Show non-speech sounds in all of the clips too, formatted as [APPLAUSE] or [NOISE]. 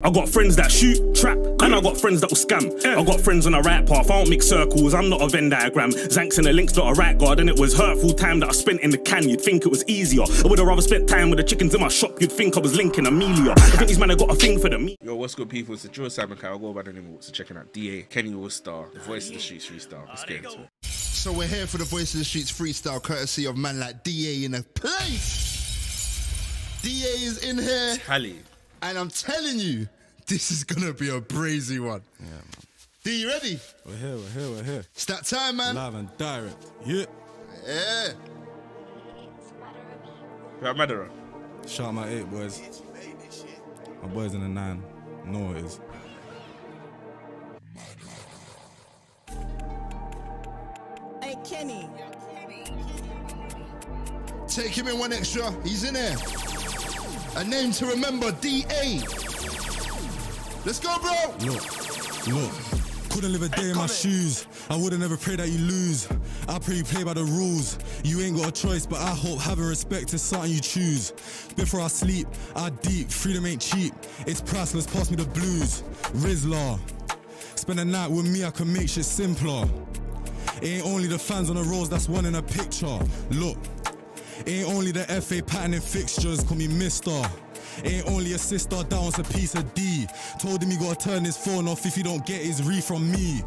I got friends that shoot, trap, and I got friends that will scam. I got friends on the right path, I don't mix circles, I'm not a Venn diagram. Zanks and the links not a right guard, and it was hurtful time that I spent in the can. You'd think it was easier. I would have rather spent time with the chickens in my shop, you'd think I was linking Amelia. I think these men have got a thing for the meat. Yo, what's good, people? It's the Joe Simon I'll go by the name of what's checking out DA, Kenny Allstar, the voice of the streets freestyle. Let's get into it. So we're here for the Voice of the Streets freestyle, courtesy of man like DA in a place. DA is in here, Tally. And I'm telling you, this is gonna be a brazy one. Yeah, man. D, you ready? We're here, we're here, we're here. It's that time, man. Live and direct. Yeah. Yeah. Right, Madara. Shout my eight boys. My boys in the nine. Know what it is. Hey Kenny, Take him in 1Xtra. He's in here. A name to remember, DA. Let's go, bro. Look, look. Couldn't live a day in my shoes. I wouldn't ever pray that you lose. I pray you play by the rules. You ain't got a choice, but I hope having respect is something you choose. Before I sleep, I deep. Freedom ain't cheap. It's priceless. Pass me the blues. Rizla. Spend a night with me, I can make shit simpler. It ain't only the fans on the roads that's one in a picture. Look, ain't only the FA patterning fixtures, call me Mister. Ain't only a sister wants a piece of D. Told him he gotta turn his phone off if he don't get his re from me.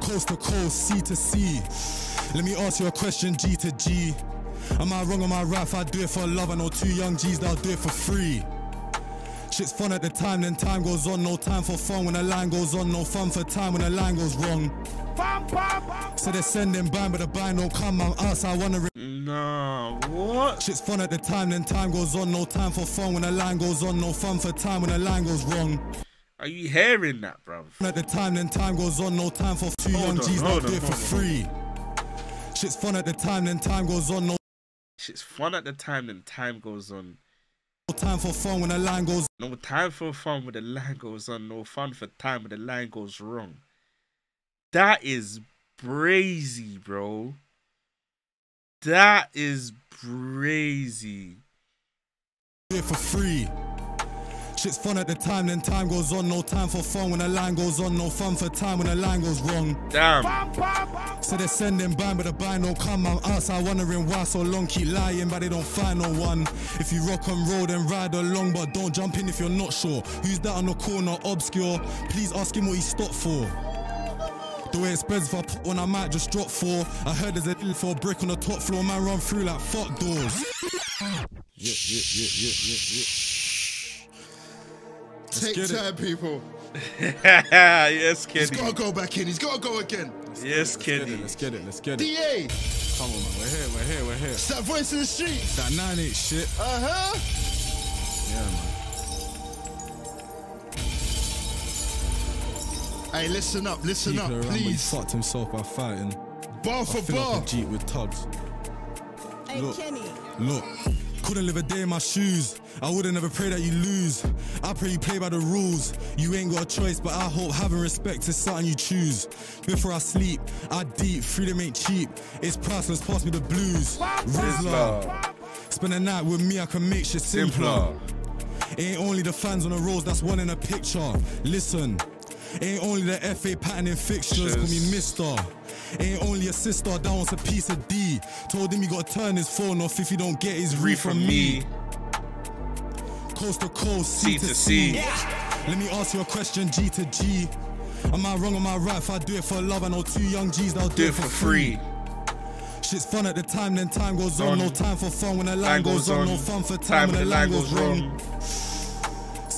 Coast to coast, sea to sea. Let me ask you a question, G to G. Am I wrong? Am I right? If I do it for love, I know two young G's that'll do it for free. Shit's fun at the time, then time goes on. No time for fun when the line goes on. No fun for time when the line goes wrong. So they're sending bang, but the bang don't come. Us, I'm outside wondering. Nah, what? Shit's fun at the time, then time goes on. No time for fun when the line goes on. No fun for time when the line goes wrong. Are you hearing that, bruv? At the time, then time goes on. No time for two young on, G's that do it for free. Shit's fun at the time, then time goes on. No Shit's fun at the time, then time goes on. Time for fun when the line goes No time for fun when the line goes on. No fun for time when the line goes wrong. That is brazy, bro. That is brazy. it for free. Shit's fun at the time, then time goes on. No time for fun when the line goes on. No fun for time when the line goes wrong. Damn. So they're sending bang, but the bang don't come. I'm outside wondering why so long. Keep lying, but they don't find no one. If you rock and roll, then ride along, but don't jump in if you're not sure. Who's that on the corner? Obscure. Please ask him what he stopped for. The way it spreads, if I put one, I might just drop four. I heard there's a deal for a brick on the top floor. Man, run through like fuck doors. Yeah, yeah, yeah, Take get it. time, people. [LAUGHS] yes, Kenny. He's Kenny. gotta go back in. He's gotta go again. Yes, Let's get Kenny. it, let's get it, let's get it. DA. Come on, man, we're here, we're here, we're here. It's that voice of the streets. That 9 8 shit. Uh huh. Yeah, man. Hey, listen up, listen Keep up, it around, but he please. fucked himself by fighting. Bar I for fill bar. up a Jeep with tugs. hey Look. Kenny, Look, couldn't live a day in my shoes. I wouldn't ever pray that you lose. I pray you play by the rules. You ain't got a choice, but I hope having respect is something you choose. Before I sleep, I deep. Freedom ain't cheap. It's priceless. Pass me the blues. Rizla. Spend a night with me, I can make shit simpler. It ain't only the fans on the roads that's one in a picture. Listen, it ain't only the FA patterning fixtures, call me Mister. Ain't only a sister that wants a piece of D. Told him he gotta turn his phone off if he don't get his re from me. Coast to coast, sea, to sea. Let me ask you a question, G to G. Am I wrong? Am I right? If I do it for love, I know two young G's that'll do, Do it for free. Shit's fun at the time, then time goes on. On. No time for fun when the line Line goes goes on. on. No fun for time, when the line goes wrong. wrong.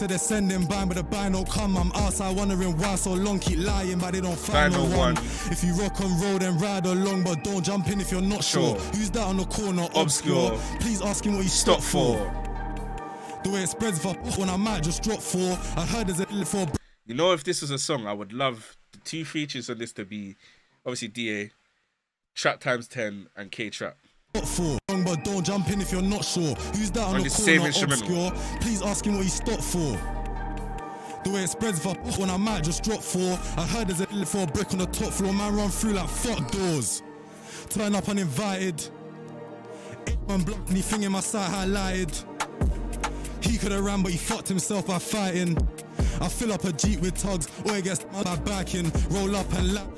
So they're sending bang, but the bang don't come. I'm outside wondering why so long. Keep lying, but they don't find, no no oh one. one. If you rock and roll, then ride along, but don't jump in if you're not sure. Sure. Who's that on the corner? Obscure. Obscure. Please ask him what he Stop stopped for. for. The way it spreads, if I I might just drop four. I heard there's a deal for You know, if this was a song, I would love the two features on this to be obviously DA, Trap times 10, and K Trap. What for? But don't jump in if you're not sure. Who's that on, On the corner? Obscure. Please ask him what he stopped for. The way it spreads, if I put one, I might just drop four. I heard there's a deal for a brick on the top floor. Man, run through like fuck doors. Turn up uninvited. Eight man blocked anything in my sight highlighted. He could have ran, but he fucked himself by fighting. I fill up a jeep with tugs, or he gets my backing. Roll up and lap,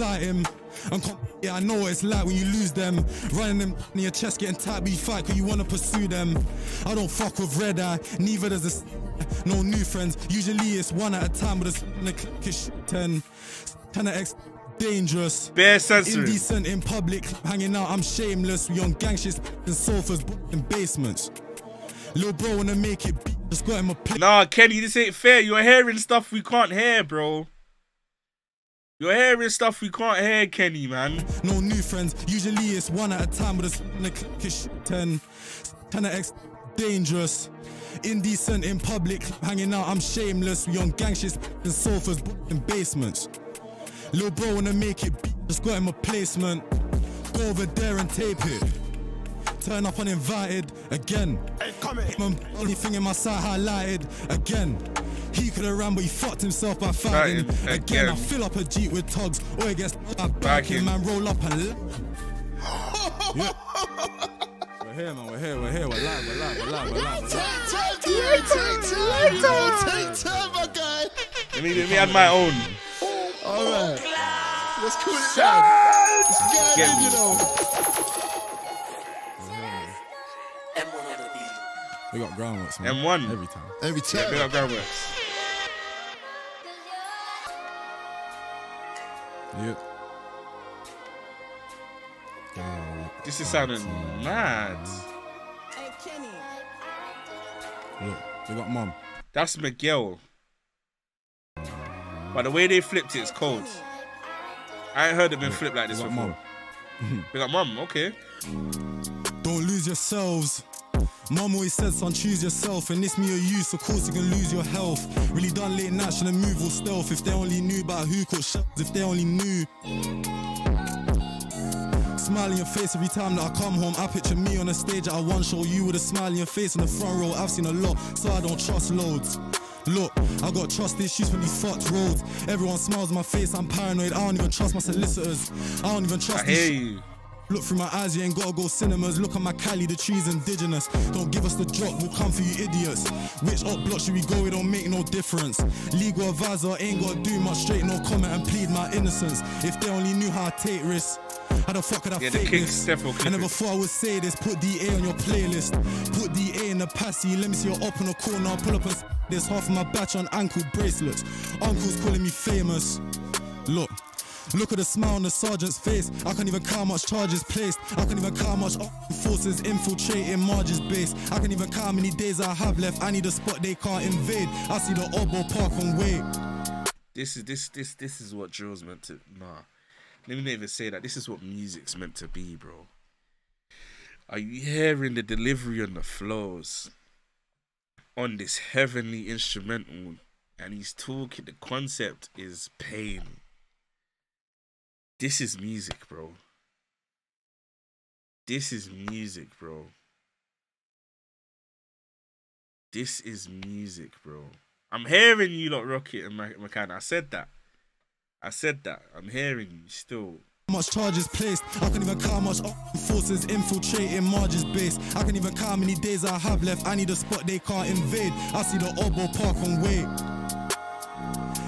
I'm com- yeah, I know what it's like when you lose them. Running them in your chest, getting tight, but you fight cause you wanna pursue them. I don't fuck with red eye, neither does this. No new friends, usually it's one at a time, but it's in the click is ten. Kinda ex dangerous. Bare. Indecent in public, hanging out, I'm shameless. We on gang shit in sofas, in basements. Lil bro wanna make it just got him a play. Nah, Kenny, this ain't fair. You're hearing stuff we can't hear, bro. You're hearing stuff we can't hear, Kenny, man. No new friends, usually it's one at a time, but it's in the click is shit ten. Kinda dangerous. Indecent in public, hanging out, I'm shameless. We on gang shit in sofas, in basements. Lil bro wanna make it just got him a placement. Go over there and tape it. Turn up uninvited again. Hey, Man, only thing in my sight highlighted again. He could have ran, but he fucked himself by fighting Fighting again. again. I fill up a jeep with tugs, or he gets my Back back in. in. Man, roll up and. yeah. [LAUGHS] We're here, man. We're here. We're here. We're live. We're live. We're live. We're live. We're live. Take time, DA, take time, bro. Take time, my guy. Let me, let me add my own. All right. Let's cool it down. Let's get Get in, me. you know. We got groundworks, man. M1. Every time. Every time. Big up Groundworks. Yep. This is sounding mad. Hey, Kenny. Look, we got mom. That's Miguel. But the way they flipped it, it's cold. I ain't heard it been flipped like this we got before. mom. [LAUGHS] We got mum, okay. Don't lose yourselves. Mom always said, son, choose yourself. And this me or you, so of course you can lose your health. Really done late nights and move all stealth. If they only knew about who caught shots, if they only knew. Smile in your face every time that I come home. I picture me on a stage at a one show. You with a smile in your face in the front row. I've seen a lot, so I don't trust loads. Look, I got trust issues from these fucked roads. Everyone smiles in my face, I'm paranoid. I don't even trust my solicitors. I don't even I trust hear you. Look through my eyes, you ain't gotta go cinemas. Look at my Cali, the trees indigenous. Don't give us the drop, we'll come for you idiots. Which up block should we go? It don't make no difference. Legal advisor ain't gotta do much, straight no comment and plead my innocence. If they only knew how I take risks, how the fuck could I Yeah, fake this? Steph will clip I never thought I would say this. Put DA on your playlist. Put DA in the passy. Let me see you up in the corner. Pull up and s- this half of my batch on ankle bracelets. Uncle's calling me famous. Look. Look at the smile on the sergeant's face. I can't even count how much charges placed. I can't even count how much forces infiltrating Marge's base. I can't even count how many days I have left. I need a spot they can't invade. I see the Obo Park and wait. This is this this this is what drill's meant to nah. Let me not even say that. This is what music's meant to be, bro. Are you hearing the delivery on the flows on this heavenly instrumental? And he's talking. The concept is pain. This is music, bro. This is music, bro. This is music, bro. I'm hearing you lot rocket and McCann. I said that. I said that. I'm hearing you still. Much charges placed? I can even count how much forces infiltrating Marge's base. I can even count how many days I have left. I need a spot they can't invade. I see the Obo Park and wait.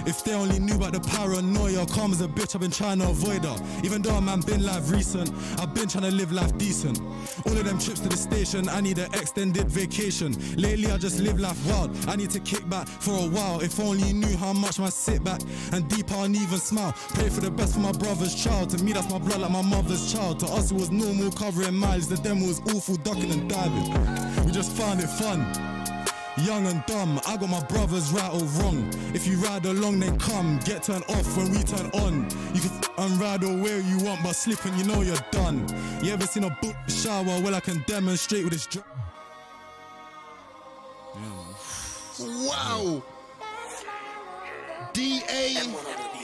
If they only knew about the paranoia, calm as a bitch, I've been trying to avoid her. Even though a man been live recent, I've been trying to live life decent. All of them trips to the station, I need an extended vacation. Lately, I just live life wild. I need to kick back for a while. If only you knew how much my sit back and deep I even smile. Pray for the best for my brother's child. To me, that's my blood like my mother's child. To us, it was normal covering miles. The demo was awful ducking and diving. We just found it fun. Young and dumb, I got my brothers right or wrong. If you ride along, then come. Get turned off when we turn on. You can f- and ride or where you want, but slipping, you know you're done. You ever seen a book shower? Well, I can demonstrate with this. Dr- Wow. DA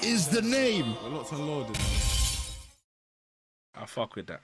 is the name. We're locked and. I fuck with that.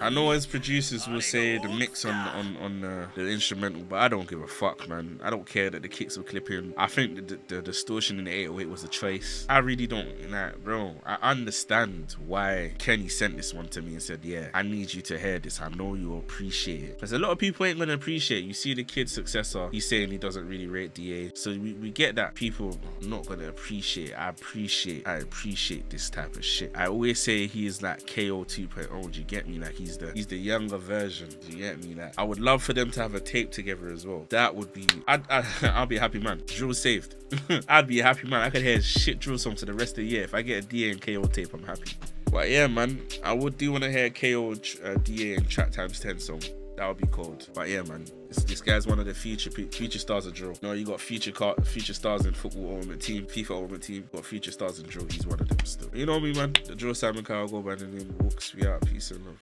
I know as producers will say the mix on on on uh, the instrumental, but I don't give a fuck, man. I don't care that the kicks were clipping. I think the, the, the distortion in the 808 was a choice. I really don't, nah, bro. I understand why Kenny sent this one to me and said, "Yeah, I need you to hear this. I know you'll appreciate it." Because a lot of people ain't gonna appreciate. You see the kid's successor, he's saying he doesn't really rate DA, so we, we get that people not gonna appreciate. I appreciate. I appreciate this type of shit. I always say he is like KO 2.0. Do you get me? Like he's the he's the younger version. Do you get me? Like I would love for them to have a tape together as well. That would be. I'd, I'd [LAUGHS] I'll be a happy man. Drill saved. [LAUGHS] I'd be a happy man. I could hear shit drill song to the rest of the year. If I get a DA and KO tape, I'm happy. But yeah, man, I would do want to hear KO uh, DA and Track Times 10 song. That would be cold. But yeah, man, this, this guy's one of the future future stars of drill. No, you got future car, future stars in football ultimate team, FIFA ultimate team. Got future stars in drill. He's one of them still. You know me, man. The drill Simon Kyle go by the name Walkz. We out. Peace and love.